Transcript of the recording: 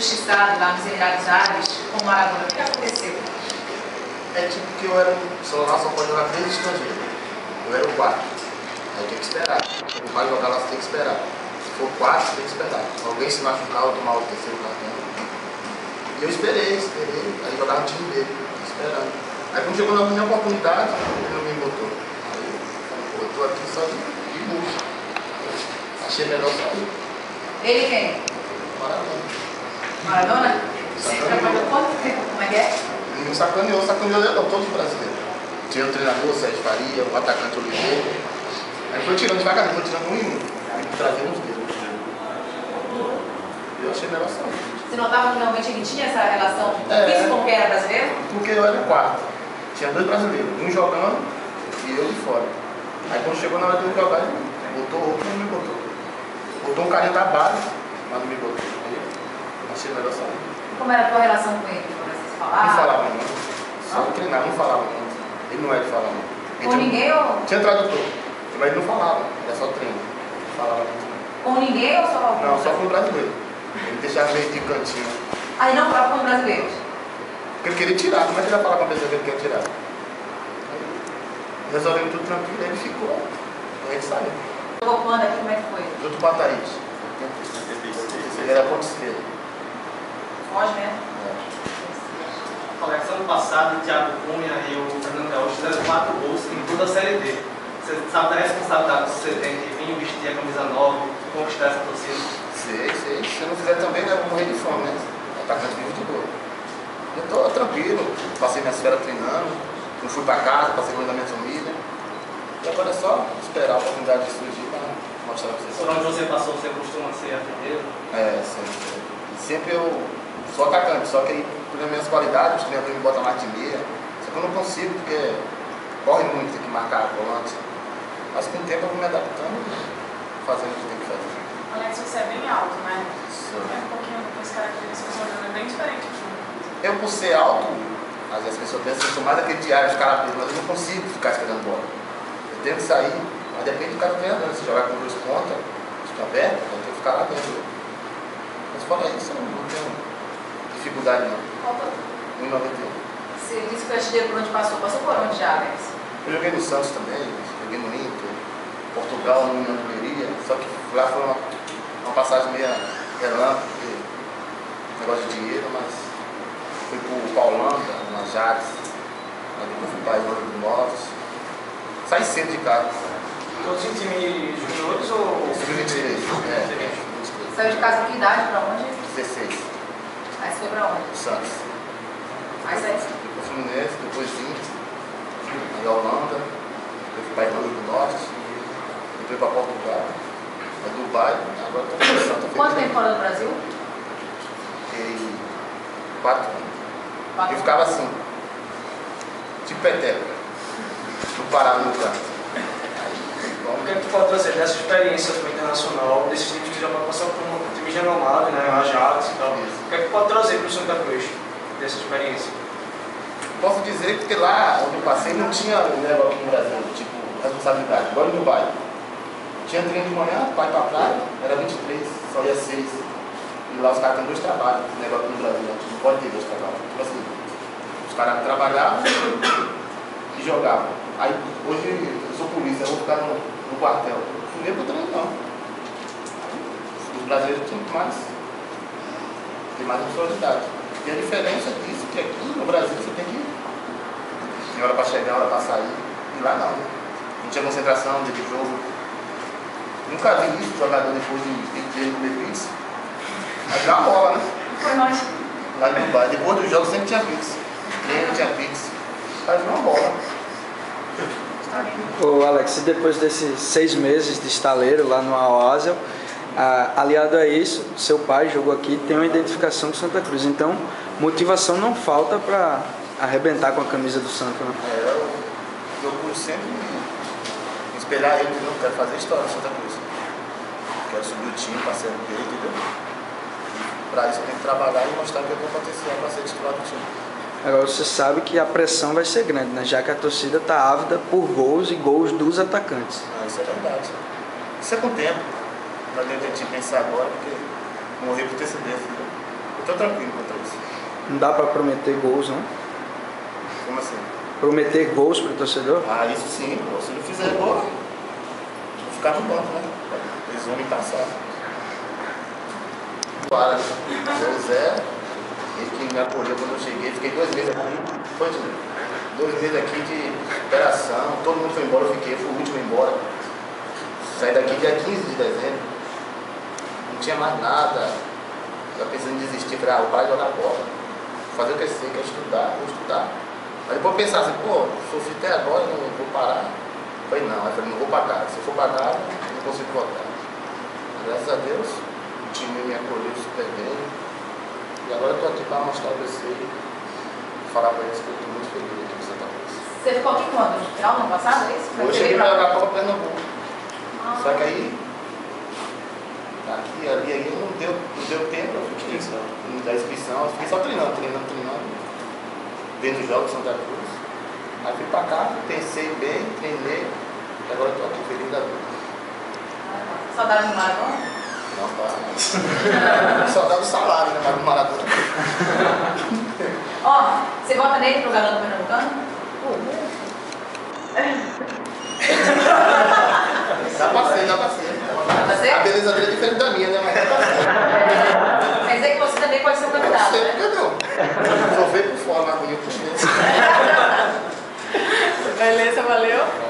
injustiçado lá nos Emirados Árabes com o Maradona. O que aconteceu? É tipo que eu era um. Lá só pode jogar três estrangeiros. Eu era o quarto. Aí tem que esperar. Quem vai jogar lá, você tem que esperar. Se for quatro, você tem que esperar. Se alguém se machucar ou tomar o terceiro cartão. E eu esperei, esperei. Aí jogava no time dele, esperando. Aí quando chegou na minha oportunidade, ele não me botou. Aí eu tô aqui só de, de bucho. Achei melhor sair. Ele quem? Maradona. Maradona? Você trabalhou quanto tempo? Como é que é? E não sacaneou, sacaneou legal, todos os brasileiros. Tinha o treinador, Sérgio Faria, o atacante Oliveira. Aí foi tirando devagarzinho, foi tirando um em um. Aí trazendo os dedos. Eu achei melhor sair. Você notava que realmente ele tinha essa relação É. com quem era brasileiro? Porque eu era o quarto. Tinha dois brasileiros, um jogando e eu de fora. Aí quando chegou na hora de eu jogar, ele botou outro e não me botou. Botou um carinha da base, mas não me botou. Aí achei melhor sair. Como era a tua relação com ele? Vocês Não falavam? falava não. Só treinar, não falava não. Ele não é de falar não. Ele Com tinha- ninguém ou... Tinha tradutor, mas ele não falava, era só treino. Não falava muito. Com ninguém ou só com Não, só com o brasileiro. Ele deixava meio de cantinho. Aí não falava com os brasileiros. Porque ele queria tirar, como é que ele ia falar com a pessoa que ele quer tirar? Aí, resolvemos tudo tranquilo, ele ficou. A gente saiu. Jogou quando aqui, como é que foi? Junto com a Thaís. Ele era ponto esquerdo. Foge mesmo. Alex, ano passado, o Thiago Cunha e o Fernando Gaúcho fizeram quatro gols em toda a Série D. Você sabe da responsabilidade que você tem de vir vestir a camisa nova, conquistar essa torcida? Sei, sei. Se eu não fizer também, né, eu vou morrer de fome, né? Atacante vive de gol. Eu tô tranquilo, passei minhas férias treinando, não fui pra casa, passei com a minha família. E agora é só esperar a oportunidade de surgir pra mostrar pra vocês. Por onde você passou, você costuma ser artilheiro? É, sempre. Sempre eu sou atacante, só que aí, por minhas qualidades, os treinadores me botam mais de meia. Só que eu não consigo, porque corre muito, tem que marcar a volante. Mas com o tempo eu vou me adaptando e fazendo o que tem que fazer. Alex, você é bem alto, né? Sou. É um pouquinho com as características do é bem diferente de um. Eu, por ser alto, às vezes as pessoas pensam que eu sou mais aquele diário, os caras mas eu não consigo ficar esperando bola. Eu tenho que sair, mas depende do cara do treinador. Se jogar com dois pontas, fica aberto, eu tenho que ficar lá dentro. Mas fora isso, eu não tenho dificuldade não. Falta- 1,91. Você disse que o artilheiro por onde passou. Passou por onde já, Alex? Eu joguei no Santos também, joguei no Inter, Portugal, no União Almeria, só que lá foi uma, uma passagem meio relâmpago, negócio de dinheiro, mas fui pro Paulanda, na Jales, depois fui para Ivory do Novos. Saí cedo de casa, Todos em time juniores ou. sub-23, é, 23, Saiu de casa com que idade? Pra onde? 16, Aí você foi pra onde? Santos. Aí saiu. Fui pro Fluminense, depois Inter, aí Holanda, depois fui para Ivory do Norte, depois para Portugal, aí Dubai, agora estou em Santos. Quanto tempo fora do Brasil? Fiquei quatro anos. Quatro Eu ficava assim, tipo peteca, no Pará, no canto. O que é que tu pode trazer dessa experiência internacional, desses times que já vai passar por um time renomado, né? Ajax e tal. O que é que pode trazer para o Santa Cruz dessa experiência? Posso dizer que lá onde eu passei não tinha negócio aqui no Brasil, tipo, responsabilidade. Agora em Dubai. Tinha treino de manhã, pai pra praia, era 23, só ia 6. E lá os caras têm dois trabalhos, negócio no Brasil, né? Tipo, não pode ter dois trabalhos. Tipo assim, os caras trabalhavam e jogavam. Aí hoje eu sou polícia, eu vou ficar no, no quartel. Não ia pro treino não. Os brasileiros tinham mais, tem mais responsabilidade. E a diferença disso é que aqui no Brasil você tem que. Tem hora para chegar, hora para sair. E lá não. Não tinha concentração, dia de jogo. Nunca vi isso, jogador depois de 20 dias comer pizza. Mas dá uma bola, né? Foi nós. Lá no Dubai. Depois do jogo sempre tinha pizza. Treino tinha pizza. Faz uma bola. Ô Alex, depois desses seis meses de estaleiro lá no Oasel, ah, aliado a isso, seu pai jogou aqui tem uma identificação com Santa Cruz. Então, motivação não falta para arrebentar com a camisa do Santa. Né? É, eu procuro sempre espelhar ele, entendeu? Quero fazer história no Santa Cruz. Quero subir o time, parceiro dele, entendeu? Pra isso eu tenho que trabalhar e mostrar que eu tenho potencial para ser titular do time. Agora você sabe que a pressão vai ser grande, né? já que a torcida está ávida por gols e gols dos atacantes. Ah, isso é verdade. Isso é com o tempo. Não adianta a gente pensar agora, porque morrer por antecedência. Entendeu? Eu tô tranquilo quanto a isso. Não dá pra prometer gols, não? Como assim? Prometer gols pro torcedor? Ah, isso sim, pô. Se não fizer gol, vou ficar no banco, né? Eles vão me passar. Para, 2-0. Ele que me acolheu quando eu cheguei, fiquei dois meses aqui. Foi, Júlio? Dois meses aqui de operação, todo mundo foi embora, eu fiquei, fui o último embora. Saí daqui dia 15 de dezembro. Não tinha mais nada. Já pensando em desistir, falei, ah, vou parar de jogar bola. Fazer o que eu sei, quero estudar, vou estudar. Aí depois pensar assim, pô, sofri até agora, não vou parar. Falei, não, aí falei, não vou casa. Se eu for casa, não consigo voltar. Graças a Deus, o time me acolheu super bem. E agora eu tô aqui pra mostrar pra você e falar pra eles que eu tô muito feliz aqui em Santa Cruz. Você ficou aqui quando? No final do ano passado, é isso? Foi Eu cheguei pra- jogar Copa Pernambuco. Ah. Só que aí, aqui, ali, aí não deu, não deu tempo, eu fiquei da inscrição, eu fiquei só treinando, treinando, treinando, vendo os jogos de Santa Cruz. Aí fui pra cá, pensei bem, treinei, e agora eu tô aqui feliz da vida. Saudade do Maradona? Não, tá. Só dá o salário, né? Mas do Maradona. Ó, você vota nele pro garoto pernambucano? Pra ser, dá pra ser. Dá pra ser? beleza dele é diferente da minha, né? Mas, tá mas é que você também pode ser um candidato. Eu sei, né? não. Só veio por fora na minha Beleza, valeu.